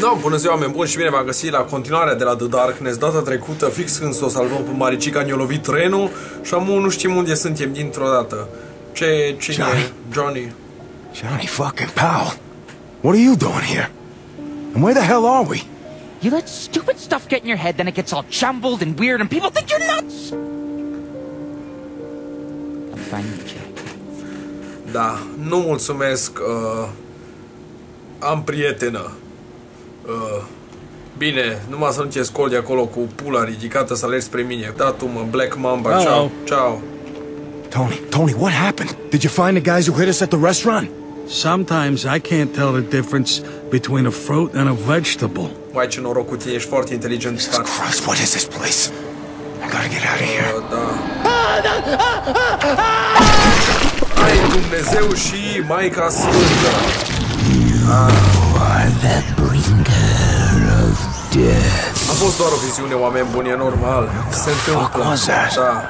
Da, bună ziua, oameni buni și bine v-am găsit la continuarea de la The Darkness. Data trecută, fix când s-o salvăm pe Maricica, ne-a lovit trenul și amu nu știm unde suntem dintr-o dată. Ce, cine Johnny. e? Johnny. Johnny fucking Powell. What are you doing here? And where the hell are we? You let stupid stuff get in your head, then it gets all jumbled and weird, and people think you're nuts! I'm fine with you. Da, nu mulțumesc. Uh, am prietenă. Uh, bine, numai să nu te scoli de acolo cu pula ridicată să alergi spre mine. Da, tu mă, Black Mamba, Hello. ciao, ciao. Tony, Tony, what happened? Did you find the guys who hit us at the restaurant? Sometimes I can't tell the difference between a fruit and a vegetable. Mai ce noroc cu tine, ești foarte inteligent. Jesus Dar, Christ, what is this place? I gotta get out of here. uh, da. Ai Dumnezeu și Maica Sfântă. A fost doar o viziune, oameni buni, e normal. Se întâmplă. was that? Da.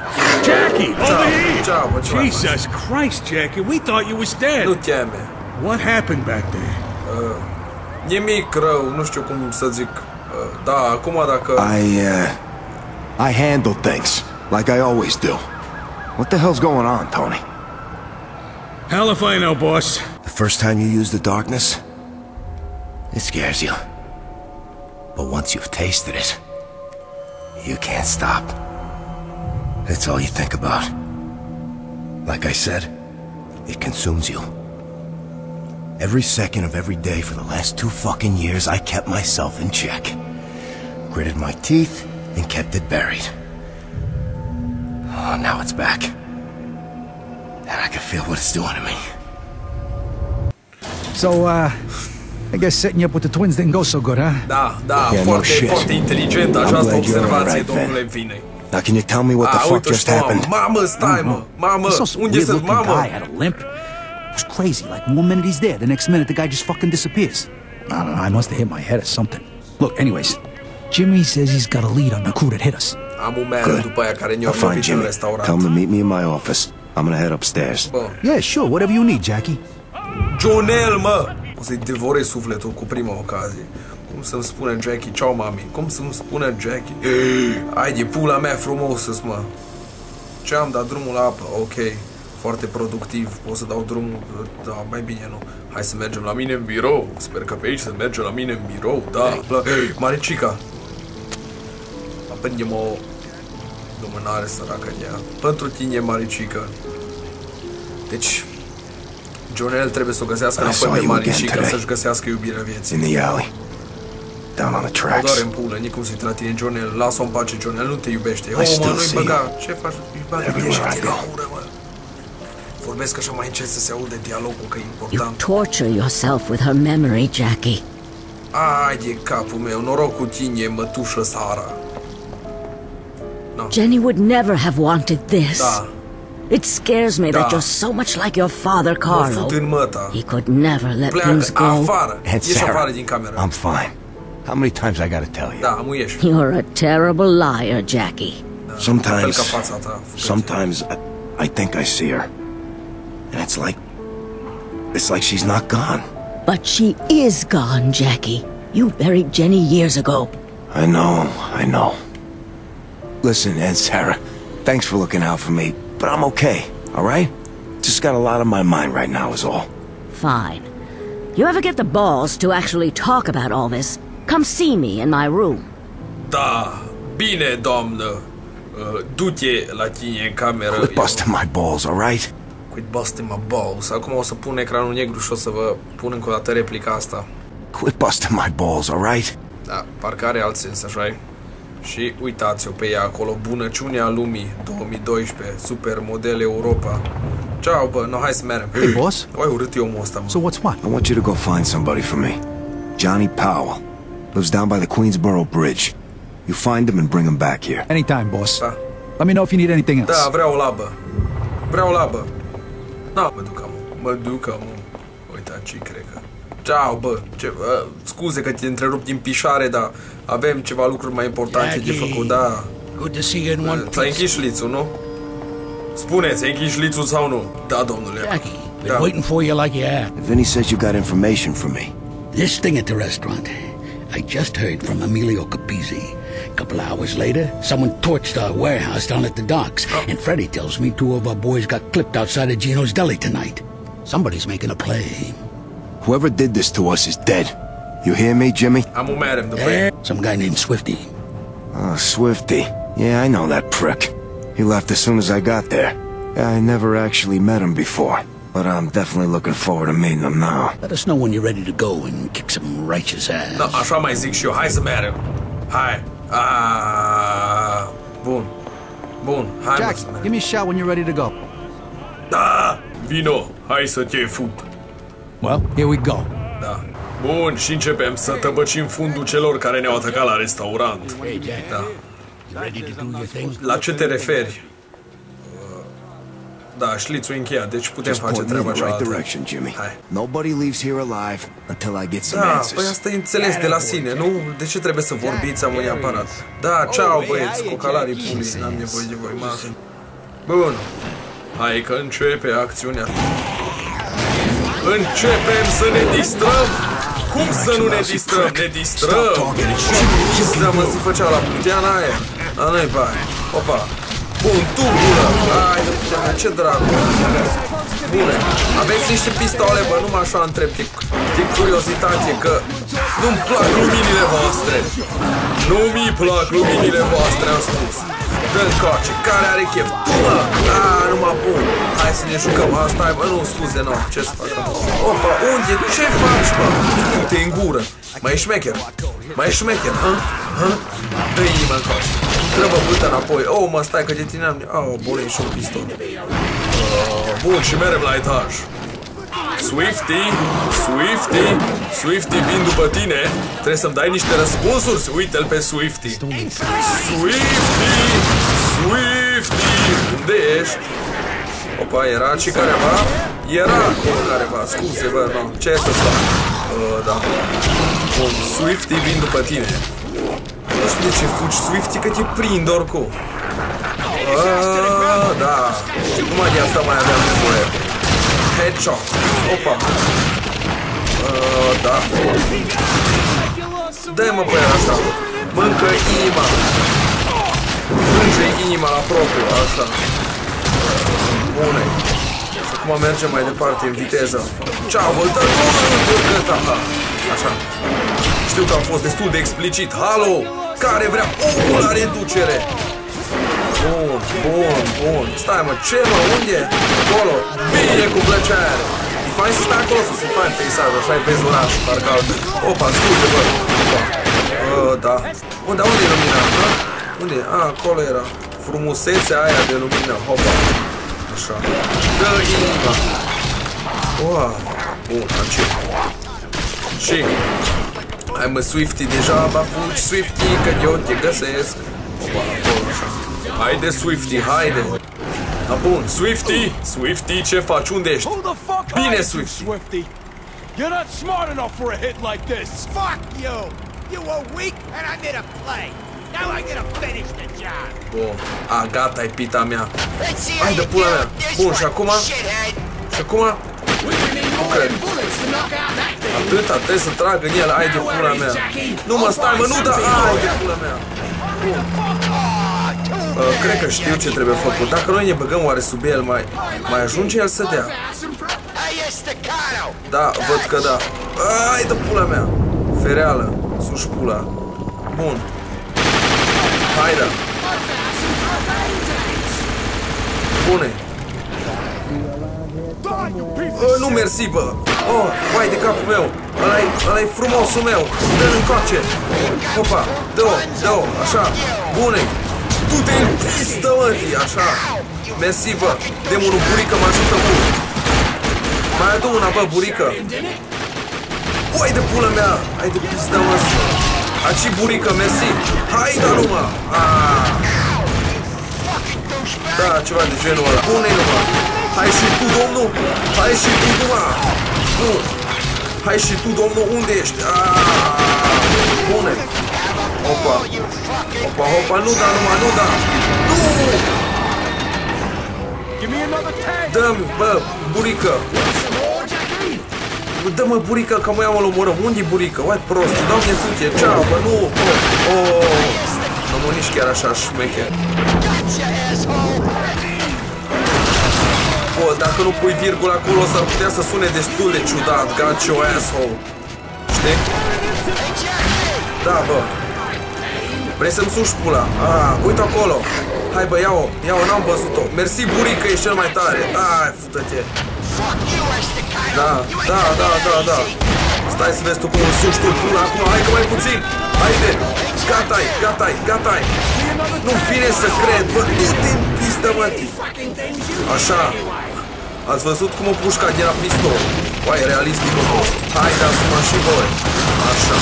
Jackie, over here! Ciao, bă, ce? Jesus Christ, Jackie, we thought you was dead. Nu teme. What happened back there? Nimic rău, nu știu cum să zic. Uh, Da, acum dacă... I, uh, I handle things like I always do. What the hell's going on, Tony? Hell if I know, boss. The first time you use the darkness, it scares you. But once you've tasted it, you can't stop. It's all you think about. Like I said, it consumes you. Every second of every day for the last two fucking years, I kept myself in check. Gritted my teeth and kept it buried. Oh, now it's back. And I can feel what it's doing to me. So, uh, I guess setting you up with the twins didn't go so good, huh? Da, da, Yeah, no foarte, shit. foarte inteligentă I'm această observație, alright, Van. domnule Vinei. Now, can you tell me what the A, fuck just și mama. happened? Mamă, stai, mă! Mm-hmm. Mamă, I saw some unde sunt, weird-looking mamă? guy had a limp. It was crazy. Like one minute he's there, the next minute the guy just fucking disappears. I don't know. I must have hit my head or something. Look, anyways, Jimmy says he's got a lead on the crew that hit us. Am un meră Good. după aia care ne-a I'll find lovit în Jimmy. restaurant. Tell him to meet me in my office. I'm gonna head upstairs. Bă, Yeah, sure. Whatever you need, Jackie. Jonel, mă! O să-i devorez sufletul cu prima ocazie. Cum să-mi spune Jackie, ciao mami, cum să-mi spune Jackie? Ai de pula mea frumos mă. Ce am dat drumul la apă, ok. Foarte productiv, o să dau drumul, da, mai bine nu. Hai să mergem la mine în birou. Sper că pe aici să mergem la mine în birou, da. La... Maricica, aprindem o lumânare săracă de ea. Pentru tine, Maricica. Deci, Jonel trebuie să o găsească I înapoi saw pe you again Maricica today. să-și găsească iubirea vieții. In the alley. Down on the Mă doare tracks. în pulă, nici cum să-i la tine, Jonel. Lasă-o în pace, Jonel, nu te iubește. Oh, still mă, nu-i see băga. you. Ce faci? Îi bagă Everywhere bine și I tine go. în gură, mă. Vorbesc așa mai încet să se aude dialogul, că e You important. torture yourself with her memory, Jackie. Ai de capul meu, noroc cu tine, mătușă Sara. Jenny would never have wanted this. Da, It scares me that you're so much like your father, mă Carlo. fut. He could never let Pleacă things go. afară. And Ieși Sarah, afară din cameră. I'm fine. How many times I gotta tell you? Da, mu ieși. You're a terrible liar, Jackie. Fel Sometimes, ta. sometimes I, I think I see her. And it's like, it's like she's not gone. But she is gone, Jackie. You buried Jenny years ago. I know, I know. Listen, Aunt Sarah, thanks for looking out for me, but I'm okay, all right? Just got a lot on my mind right now is all. Fine. You ever get the balls to actually talk about all this? Come see me in my room. Da, bine, doamnă. Uh, Du-te la tine în cameră. Quit busting my balls, all right? Quit busting my balls. Acum o să pun ecranul negru și o să vă pun încă o dată replica asta. Quit busting my balls, all right? Da, parcă are alt sens, așa -i? Și uitați-o pe ea acolo, bunăciunea lumii 2012, super model Europa. Ceau, bă, no, hai să mergem. Hey, boss. Oi, urât e omul ăsta, mă. So what's what? I want you to go find somebody for me. Johnny Powell. Lives down by the Queensboro Bridge. You find him and bring him back here. Anytime, boss. Da. Let me know if you need anything else. Da, vreau o labă. Vreau o labă. Da, mă duc amu. Mă duc amu. Uita ce cred că. Ceau, bă. Ce, uh, scuze că te întrerup din pișare, dar avem ceva lucruri mai importante de Jackie. făcut, da. Good to see you in one Ți-ai piece. închis șlițul, nu? Spune, ți-ai închis șlițul sau nu? Da, domnule. Jackie, been Da. waiting for you like you have. Vinny says you got information for me. This thing at the restaurant. I just heard from Emilio Capizzi. A couple hours later, someone torched our warehouse down at the docks. And Freddie tells me two of our boys got clipped outside of Gino's Deli tonight. Somebody's making a play. Whoever did this to us is dead. You hear me, Jimmy? I'm o merem după Eh, ei. Some guy named Swifty. Oh, Swifty. Yeah, I know that prick. He left as soon as I got there. I never actually met him before, but I'm definitely looking forward to meeting him now. Let us know when you're ready to go and kick some righteous ass. Da, așa mai zic și eu. Hai să merem. Hai. Ah, bun. Bun, hai mă Jack, give me a shout when you're ready to go. Da! Vino, hai să te fut. Well, here we go. Da. Bun, și începem să tăbăcim fundul celor care ne-au atacat la restaurant. Hey, Jack, Da. you ready to do your thing? La ce te referi? Da, șlițul e încheiat, deci putem Just face point me in treaba the right cealaltă. direction, Jimmy. Hai. Nobody leaves here alive until I get some Da, păi answers. asta e înțeles de la sine, nu? De ce trebuie să vorbiți amâni aparat? Da, ceau băieți, cocalarii pulii, n-am nevoie de voi, mă. Bun, hai că începe acțiunea. Începem să ne distrăm? Cum să nu ne distrăm? Ne distrăm! Ce pizda mă se făcea la puteana aia? A, nu-i bai. Opa! Bun, tu gură! Hai de puteana, ce dracu! Bune, aveți niște pistole, bă, numai așa întreb, de, de curiozitate, că nu-mi plac luminile voastre. Nu mi plac luminile voastre, am spus. Dă coace, care are chef? Tu, mă! A, nu mă pun. Hai să ne jucăm, asta e, bă, nu, scuze, nu, ce să fac? Opa, unde? Ce faci, bă? Tu te în gură. Mai e șmecher? Mai e șmecher, hă? Hă? Dă inima în coace. Trebuie bâtă înapoi. Oh, mă, stai că de tine am... Oh, bun, e și un pistol. Bun, și merem la etaj. Swifty, Swifty, Swifty vin după tine Trebuie să-mi dai niște răspunsuri Uite-l pe Swifty Swifty, Swifty Unde ești? Opa, era și careva? Era acolo careva, scuze, bă, nu, ce să fac? Uh, da Bun, Swifty vin după tine Nu știu de ce fugi Swifty, că te prind oricum Uh, da, numai de asta mai aveam nevoie Headshot. Opa. Uh, da. Dă-mă pe el așa. Mâncă inima. Frânge inima la propriu, așa. Bune. Și acum mergem mai departe în viteză. Ceau, bă, dă Așa. Știu că am fost destul de explicit. Halo! Care vrea omul la reducere? Bun, bun, bun. Stai mă, ce mă, unde? Acolo. Bine, cu plăcere. E fain să stai acolo, să se fain peisaj, așa e vezi orașul, parcă alt. Opa, scuze, bă. Opa. Uh, da. Unde, unde e lumina? Ha? Unde? A, acolo era. Frumusețea aia de lumină. Hopa. Așa. Dă inima. Wow. Bun, am ce? Și... Hai mă, Swifty, deja mă fugi, Swifty, că eu te găsesc. Opa, acolo, așa. Haide, Swifty, haide! Da, bun, Swifty! Swifty, ce faci? Unde ești? Who the fuck Bine, hired you, Swifty. Swifty? You're not smart enough for a hit like this. Fuck you! You were weak and I made a play. Now I gotta finish the job. Bun, a, gata, e pita mea. Let's see Hai how de you pula deal mea. with this Bun, one, și acum? shithead. Și acum? Nu cred. Atâta, trebuie să trag în el, ai de pula mea. Nu mă, stai mă, nu da, ai de pula mea. Bun. Uh, cred că știu ce trebuie făcut. Dacă noi ne băgăm oare sub el, mai, mai ajunge el să dea? Hey, you staccato. Da, văd că da. Ai de pula mea. Fereală. Sus pula. Bun. Haide. Bune. Uh, nu mersi, bă. Oh, vai de capul meu. Ăla-i, ăla-i frumosul meu. Dă-l încoace. Opa, dă-o, dă-o, așa. Bune. Tu te în pistă, mătii, așa. Mersi, bă. Demonul burică mă ajută mult. Mai adu una, bă, burică. Uai de pula mea. Hai de pistă, mă. Aci burică, mersi. Hai, da, numai. Ah. Da, ceva de genul ăla. Bune numai. Hai și tu, domnul. Hai și tu, numai. Nu. Hai și tu, domnul, unde ești? Ah. Bune. Opa. Opa, opa, nu da, numai, nu da. Nu! Give me another tag. Dă-mi, bă, burică. Dă-mă burică, că mă iau îl omorăm. unde e burică? Uite prost, doamne futie, ceau, bă, nu, bă, oh. Nu mă nici chiar așa șmecher. Bă, dacă nu pui virgulă acolo, s-ar putea să sune destul de ciudat. Got your asshole. Știi? Da, bă. Vrei să-mi suși pula? Ah, uite acolo. Hai bă, ia-o, ia-o, n-am văzut-o. Mersi, burică, ești cel mai tare. Ai, fută-te. Da, da, da, da, da. Stai să vezi tu cum îl suși tu pula acum. Hai că mai puțin. Haide. Gata-i, gata-i, gata-i. Nu vine să cred, bă. Du-te în pistă, mă. Așa. Ați văzut cum o pușca de la pistol? Uai, realistic a fost. Hai, dați-mă și voi. Așa.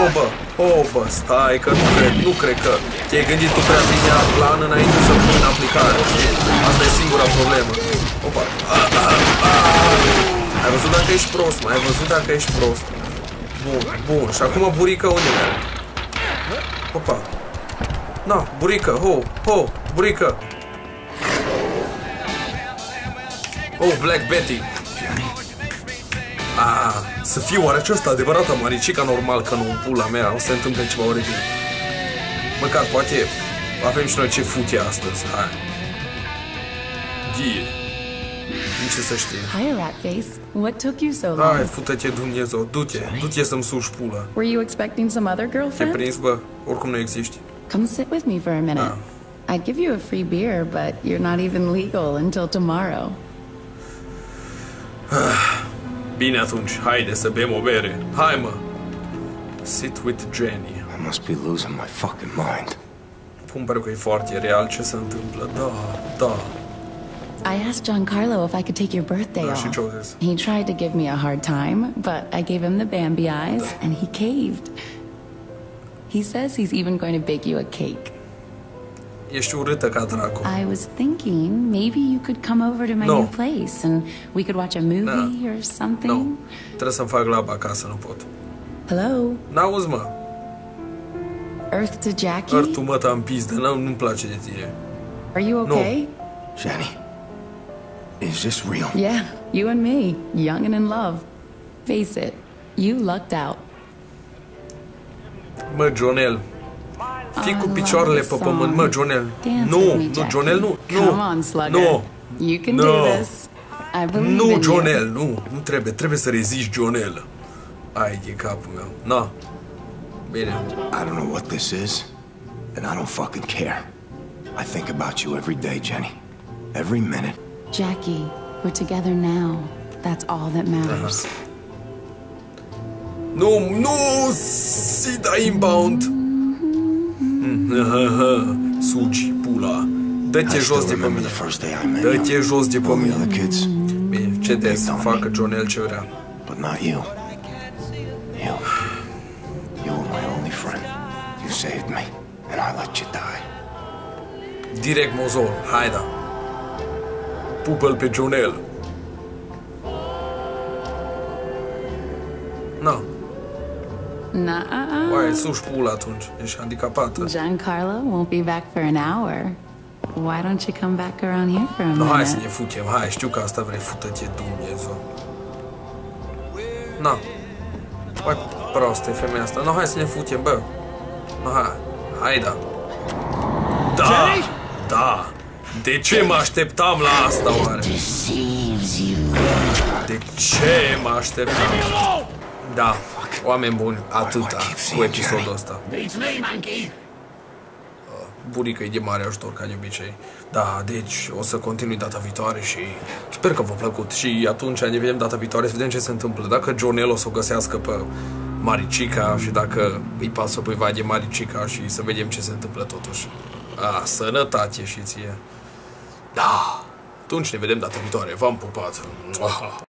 O, bă, o, bă, stai că nu cred, nu cred că te-ai gândit tu prea bine la plan înainte să pui în aplicare. Asta e singura problemă. Opa. A, a, a. Ai văzut dacă ești prost, mai ai văzut dacă ești prost. Bun, bun. Și acum burică unde merge? Opa. Na, burică, ho, ho, burică. Oh, Black Betty. Ah, să fiu oare aceasta adevărată maricica normal că nu în pula mea o să se întâmple ceva oribil. Măcar poate avem și noi ce fute astăzi. Hai. Ghie. Nici să știe. Hi, Ratface. What took you so Hai, long? fută-te Dumnezeu, du-te, du-te să-mi suși pula. Were you expecting some other Te girlfriend? prins, bă, oricum nu existi. Come sit with me for a minute. I'd give you a free beer, but you're not even legal until tomorrow. Bine atunci, haide să bem o bere. Hai, mă. Sit with Jenny. I must be losing my fucking mind. Îmi pare că e foarte real ce se întâmplă. Da, da. I asked Giancarlo if I could take your birthday Da, off. He tried to give me a hard time, but I gave him the Bambi eyes, and he caved. He says he's even going to bake you a cake. Ești urâtă ca dracu. I was thinking maybe you could come over to my No. new place and we could watch a movie or something. Nu. Trebuie să-mi fac laba acasă, nu pot. Hello, N-auzi, mă. Earth to Jackie. Artu mă ta în pizdă, nu, nu-mi place de tine. Are you No. okay? Jenny, is this real? Yeah, you and me, young and in love. Face it, you lucked out. Mă, Jonel. Fii cu I picioarele pe pământ, mă. Jonel. Nu, nu, Jonel, nu, nu. Come on, slugger. Nu. You can No. do this. I believe Nu, in Jonel, you. nu, nu trebuie, trebuie să reziști, Jonel. Ai de capul meu. Na. Bine. I don't know what this is, and I don't fucking care. I think about you every day, Jenny. Every minute. Jackie, we're together now. That's all that matters. No, Nu, nu, Sida inbound. Mm, Sugi, pula. Dă-te I jos still de pe remember mine. the first day I met you. Dă-te jos de pe All the mine. other kids, Bine, ce să facă Jonel ce vrea. but not you. You. You were my only friend. You saved me, and I let you die. Direct mozol, haida. Pupă-l pe Jonel. Nuh-uh. oai, suși pula atunci. Ești handicapată. Giancarlo won't be back for an hour. Why don't you come back around here for a No, hai să minute? ne futem, hai, știu că asta vrei, fută-te Dumnezeu. Na. Mai prostă e femeia asta. No, hai să ne futem, bă. No, hai. Hai, da. Da! Da! De ce mă așteptam la asta, oare? De ce mă așteptam? Da, oameni buni, atâta cu episodul ăsta. Bunica e de mare ajutor, ca de obicei. Da, deci o să continui data viitoare și sper că v-a plăcut. Și atunci ne vedem data viitoare să vedem ce se întâmplă. Dacă Jonel o să o găsească pe Maricica și dacă îi pasă cuiva de Maricica și să vedem ce se întâmplă totuși. A, sănătate și ție. Da, atunci ne vedem data viitoare. V-am pupat. Mua.